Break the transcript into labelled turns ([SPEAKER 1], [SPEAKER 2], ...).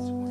[SPEAKER 1] That's